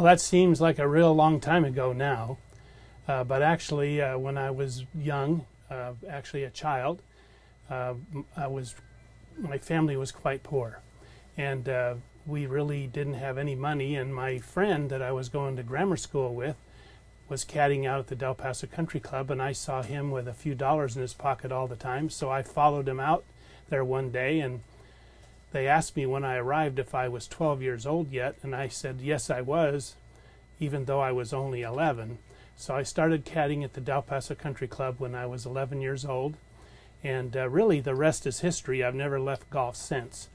Well, that seems like a real long time ago now. Uh, but actually, uh, when I was young, uh, actually a child, uh, I was, my family was quite poor. And uh, we really didn't have any money. And my friend that I was going to grammar school with was caddying out at the Del Paso Country Club. And I saw him with a few dollars in his pocket all the time. So I followed him out there one day and they asked me when I arrived if I was 12 years old yet, and I said yes, I was, even though I was only 11. So I started caddying at the Del Paso Country Club when I was 11 years old, and uh, really the rest is history. I've never left golf since.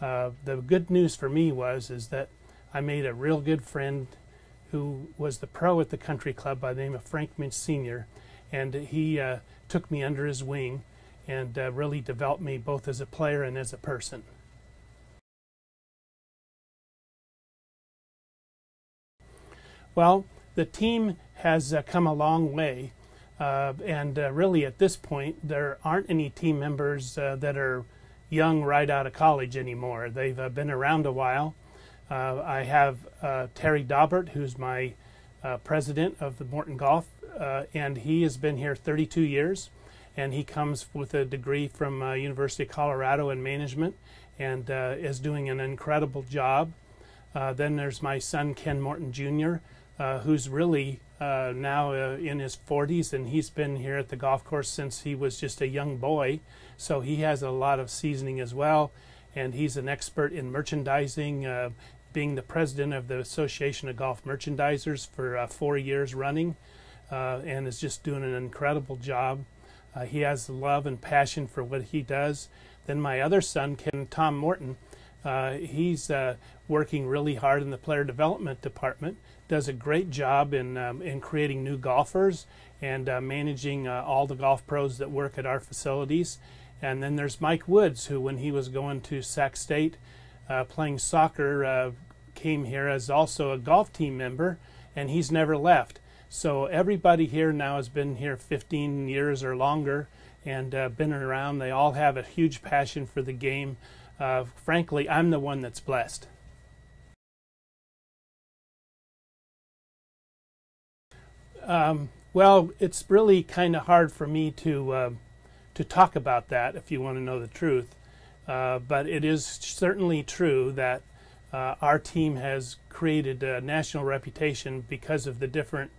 Uh, the good news for me was is that I made a real good friend who was the pro at the country club by the name of Frank Minch Sr., and he uh, took me under his wing and uh, really developed me both as a player and as a person. Well, the team has uh, come a long way, uh, and uh, really at this point, there aren't any team members uh, that are young right out of college anymore. They've uh, been around a while. Uh, I have Terry Daubert, who's my president of the Morton Golf, and he has been here 32 years, and he comes with a degree from University of Colorado in management, and is doing an incredible job. then there's my son Ken Morton Jr uh, who's really uh, now uh, in his 40s, and he's been here at the golf course since he was just a young boy. So he has a lot of seasoning as well, and he's an expert in merchandising, uh, being the president of the Association of Golf Merchandisers for uh, four years running, uh, and is just doing an incredible job. he has love and passion for what he does. Then my other son, Ken Tom Morton, he's working really hard in the player development department does a great job in, um, in creating new golfers and uh, managing uh, all the golf pros that work at our facilities. And then there's Mike Woods, who, when he was going to Sac State uh, playing soccer, uh, came here as also a golf team member, and he's never left. So everybody here now has been here 15 years or longer and uh, been around. They all have a huge passion for the game. Uh, frankly, I'm the one that's blessed. Um, well, it's really kind of hard for me to uh, to talk about that if you want to know the truth. Uh, but it is certainly true that uh, our team has created a national reputation because of the different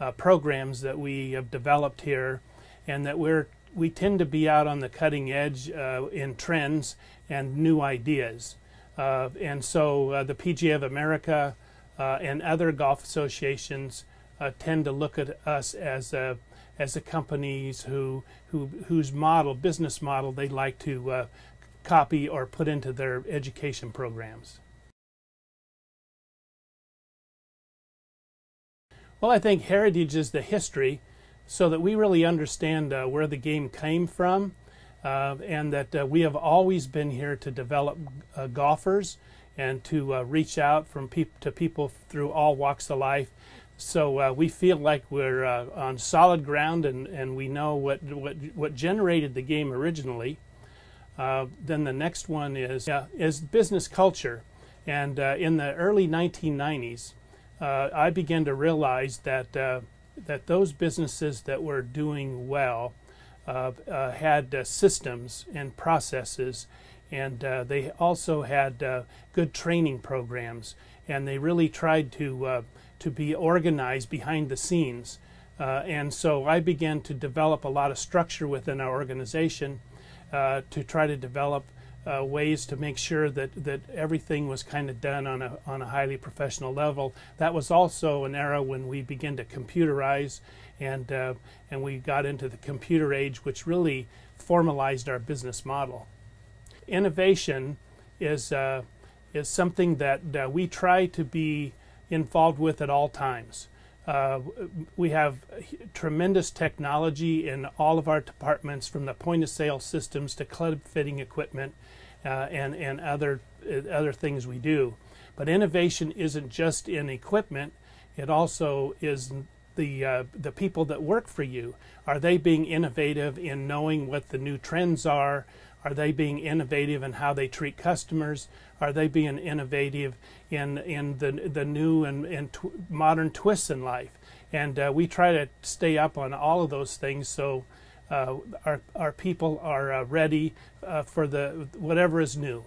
uh, programs that we have developed here, and that we're we tend to be out on the cutting edge uh, in trends and new ideas. Uh, and so the PGA of America and other golf associations tend to look at us as a, as the companies who, who whose model business model they like to uh, copy or put into their education programs. Well, I think heritage is the history so that we really understand uh, where the game came from uh, and that uh, we have always been here to develop uh, golfers and to uh, reach out from to people through all walks of life so uh, we feel like we're uh, on solid ground and, and we know what, what, what generated the game originally. Uh, then the next one is, is business culture. And uh, in the early 1990s, uh, I began to realize that, uh, that those businesses that were doing well had systems and processes and they also had good training programs and they really tried to to be organized behind the scenes. Uh, and so I began to develop a lot of structure within our organization uh, to try to develop uh, ways to make sure that, that everything was kind of done on a, on a highly professional level. That was also an era when we began to computerize and, uh, and we got into the computer age, which really formalized our business model. Innovation is, uh, is something that we try to be involved with at all times. Uh, we have tremendous technology in all of our departments, from the point of sale systems to club fitting equipment uh, and, and other, uh, other things we do. But innovation isn't just in equipment, it also is the, uh, the people that work for you. Are they being innovative in knowing what the new trends are? Are they being innovative in how they treat customers? Are they being innovative in in the the new and, and tw modern twists in life? And uh, we try to stay up on all of those things so uh, our our people are uh, ready uh, for the whatever is new.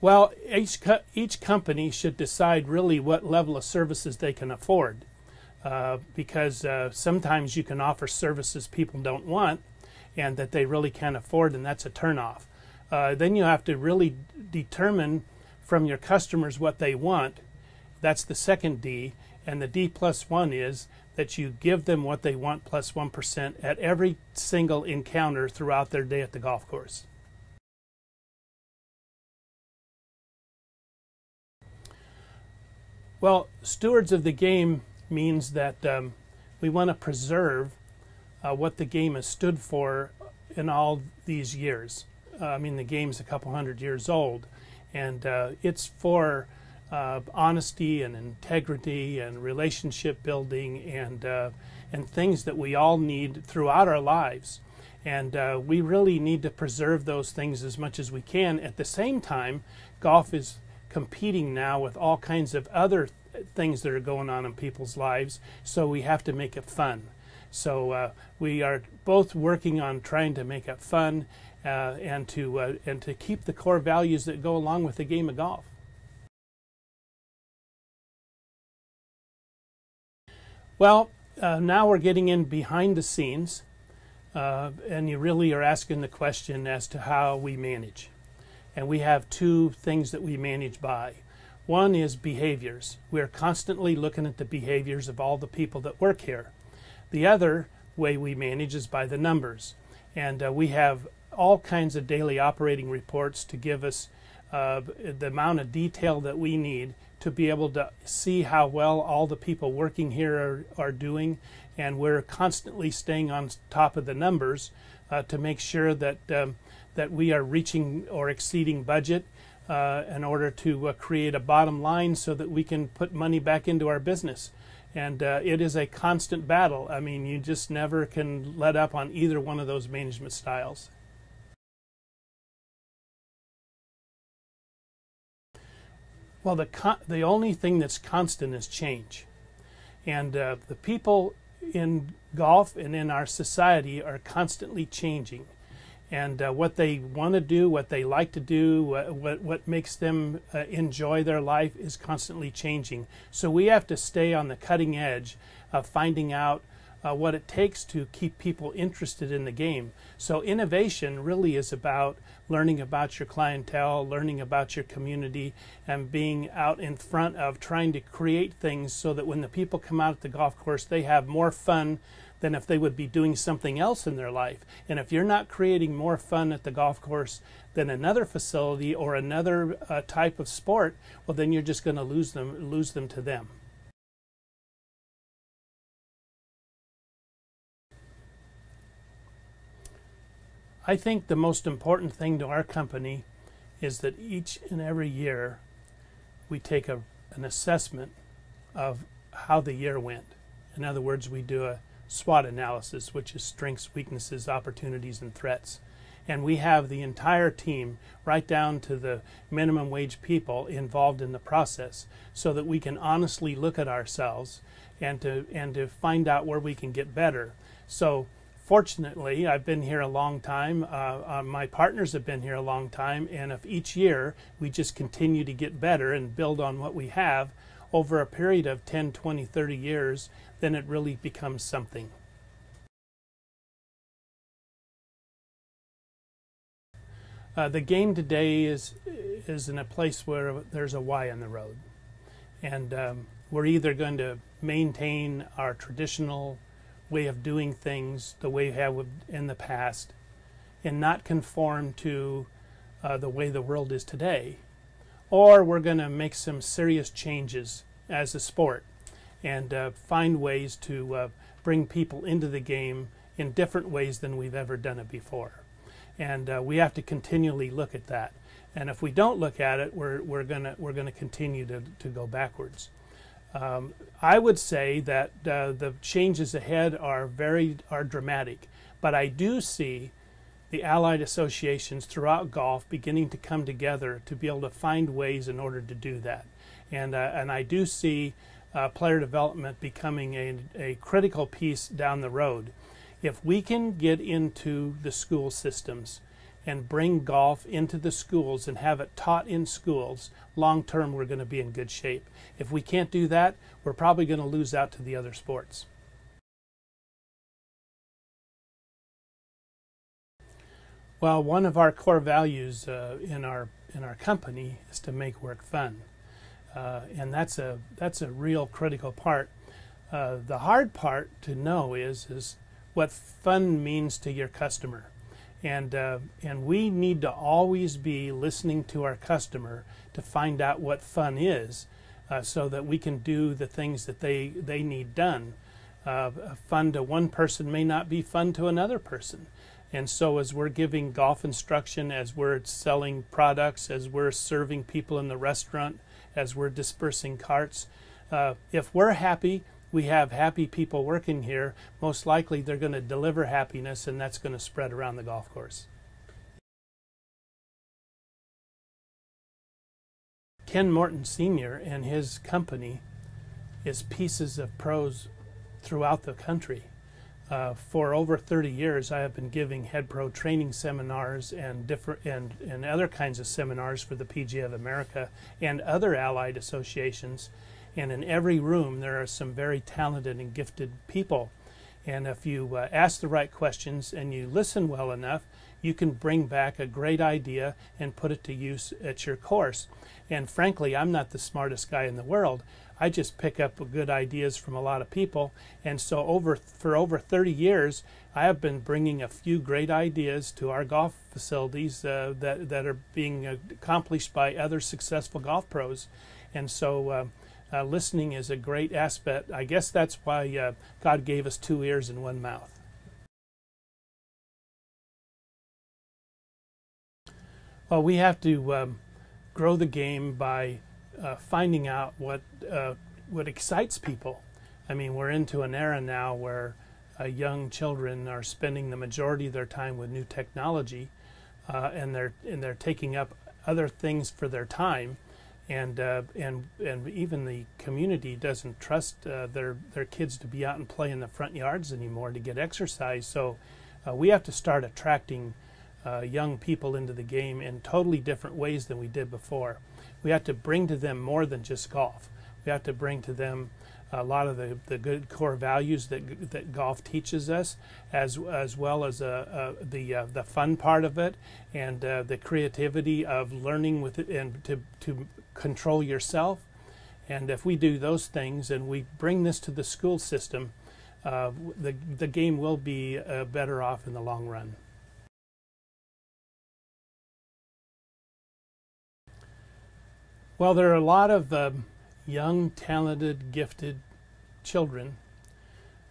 Well, each co each company should decide really what level of services they can afford. Uh, because uh, sometimes you can offer services people don't want and that they really can't afford, and that's a turnoff. Uh, then you have to really determine from your customers what they want. That's the second D. And the D plus one is that you give them what they want plus 1 at every single encounter throughout their day at the golf course. Well, stewards of the game means that um, we want to preserve uh, what the game has stood for in all these years. Uh, I mean, the game's a couple hundred years old, and uh, it's for uh, honesty and integrity and relationship building and uh, and things that we all need throughout our lives. And uh, we really need to preserve those things as much as we can. At the same time, golf is competing now with all kinds of other things that are going on in people's lives, so we have to make it fun. So uh, we are both working on trying to make it fun uh, and to uh, and to keep the core values that go along with the game of golf. Well, uh, now we're getting in behind the scenes, uh, and you really are asking the question as to how we manage. And we have two things that we manage by. One is behaviors. We're constantly looking at the behaviors of all the people that work here. The other way we manage is by the numbers. And uh, we have all kinds of daily operating reports to give us uh, the amount of detail that we need to be able to see how well all the people working here are, are doing. And we're constantly staying on top of the numbers uh, to make sure that, um, that we are reaching or exceeding budget uh, in order to uh, create a bottom line so that we can put money back into our business. And uh, it is a constant battle. I mean, you just never can let up on either one of those management styles. Well, the, the only thing that's constant is change. And uh, the people in golf and in our society are constantly changing and uh, what they want to do, what they like to do, what, what, makes them uh, enjoy their life is constantly changing. So we have to stay on the cutting edge of finding out uh, what it takes to keep people interested in the game. So innovation really is about learning about your clientele, learning about your community, and being out in front of trying to create things so that when the people come out at the golf course, they have more fun than if they would be doing something else in their life. And if you're not creating more fun at the golf course than another facility or another uh, type of sport, well, then you're just going to lose them, lose them to them. I think the most important thing to our company is that each and every year we take a, an assessment of how the year went. In other words, we do a SWOT analysis, which is strengths, weaknesses, opportunities, and threats. And we have the entire team, right down to the minimum wage people, involved in the process so that we can honestly look at ourselves and to, and to find out where we can get better. So, fortunately, I've been here a long time. Uh, uh, my partners have been here a long time. And if each year we just continue to get better and build on what we have over a period of 10, 20, 30 years, then it really becomes something. Uh, the game today is is in a place where there's a Y on the road, and um, we're either going to maintain our traditional way of doing things the way we have in the past, and not conform to uh, the way the world is today, or we're going to make some serious changes as a sport and uh, find ways to uh, bring people into the game in different ways than we've ever done it before. And uh, we have to continually look at that. And if we don't look at it, we're, we're going to we're gonna continue to, to go backwards. Um, I would say that uh, the changes ahead are very are dramatic, but I do see the allied associations throughout golf beginning to come together to be able to find ways in order to do that, and uh, and I do see uh, player development becoming a, a critical piece down the road. If we can get into the school systems and bring golf into the schools and have it taught in schools, long term we're going to be in good shape. If we can't do that, we're probably going to lose out to the other sports. Well, one of our core values uh, in our in our company is to make work fun, uh, and that's a that's a real critical part. Uh, the hard part to know is is what fun means to your customer and uh, and we need to always be listening to our customer to find out what fun is, uh, so that we can do the things that they they need done. Uh, fun to one person may not be fun to another person, and so as we're giving golf instruction, as we're selling products, as we're serving people in the restaurant, as we're dispersing carts, uh, if we're happy we have happy people working here, most likely they're going to deliver happiness and that's going to spread around the golf course. Ken Morton Sr. and his company is Pieces of Pros throughout the country. Uh, for over 30 years, I have been giving head pro training seminars and different and, and other kinds of seminars for the PGA of America and other allied associations and in every room, there are some very talented and gifted people. And if you uh, ask the right questions and you listen well enough, you can bring back a great idea and put it to use at your course. And frankly, I'm not the smartest guy in the world. I just pick up good ideas from a lot of people. And so over for over 30 years, I have been bringing a few great ideas to our golf facilities uh, that, that are being accomplished by other successful golf pros. And so uh, uh, listening is a great aspect. I guess that's why uh, God gave us two ears and one mouth. Well, we have to um, grow the game by uh, finding out what uh, what excites people. I mean, we're into an era now where uh, young children are spending the majority of their time with new technology, uh, and they're and they're taking up other things for their time and uh, and and even the community doesn't trust uh, their their kids to be out and play in the front yards anymore to get exercise. So we have to start attracting uh, young people into the game in totally different ways than we did before. We have to bring to them more than just golf. We have to bring to them a lot of the, the good core values that, that golf teaches us, as as well as uh, uh, the uh, the fun part of it and uh, the creativity of learning with it and to to control yourself. And if we do those things and we bring this to the school system, uh, the the game will be uh, better off in the long run. Well, there are a lot of um, young, talented, gifted children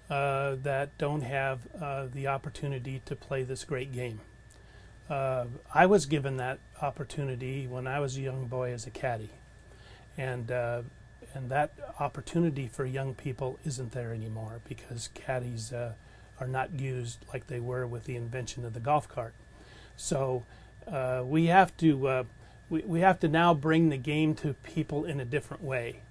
uh, that don't have uh, the opportunity to play this great game. Uh, I was given that opportunity when I was a young boy as a caddy, and uh, and that opportunity for young people isn't there anymore because caddies uh, are not used like they were with the invention of the golf cart. So uh, we have to we, we have to now bring the game to people in a different way.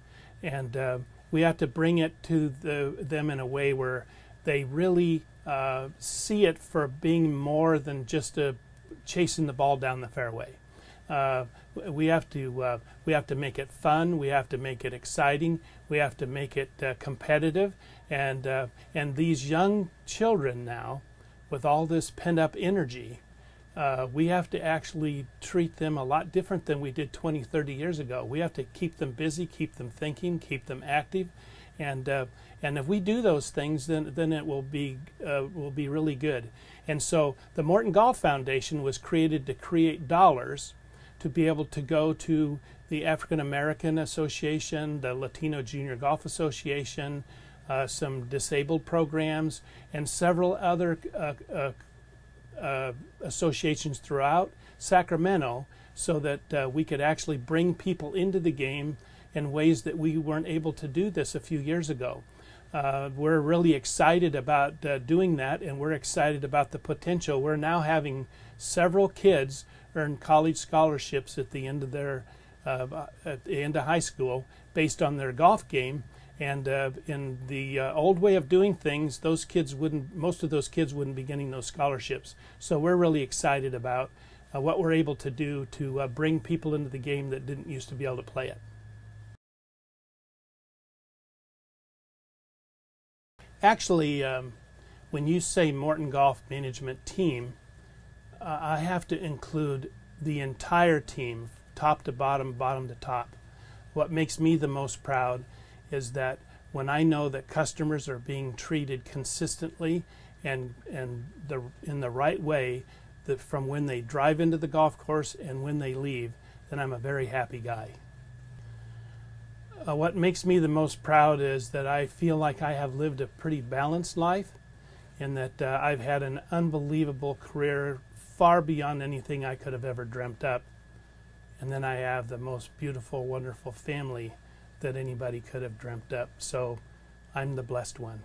And uh, we have to bring it to the, them in a way where they really uh, see it for being more than just a chasing the ball down the fairway. Uh, we have to uh, we have to make it fun. We have to make it exciting. We have to make it uh, competitive. And uh, and these young children now, with all this pent up energy, uh, we have to actually treat them a lot different than we did 20, 30 years ago. We have to keep them busy, keep them thinking, keep them active, and uh, and if we do those things, then then it will be uh, will be really good. And so the Morton Golf Foundation was created to create dollars to be able to go to the African American Association, the Latino Junior Golf Association, uh, some disabled programs, and several other uh, associations throughout Sacramento so that uh, we could actually bring people into the game in ways that we weren't able to do this a few years ago. Uh, we're really excited about uh, doing that, and we're excited about the potential. We're now having several kids earn college scholarships at the end of their uh, at the end of high school based on their golf game. And uh, in the uh, old way of doing things, those kids wouldn't. Most of those kids wouldn't be getting those scholarships. So we're really excited about uh, what we're able to do to bring people into the game that didn't used to be able to play it. Actually, um, when you say Morton Golf Management Team, uh, I have to include the entire team, top to bottom, bottom to top. What makes me the most proud is that when I know that customers are being treated consistently and and the in the right way, that from when they drive into the golf course and when they leave, then I'm a very happy guy. Uh, what makes me the most proud is that I feel like I have lived a pretty balanced life and that uh, I've had an unbelievable career far beyond anything I could have ever dreamt up. And then I have the most beautiful, wonderful family that anybody could have dreamt up. So I'm the blessed one.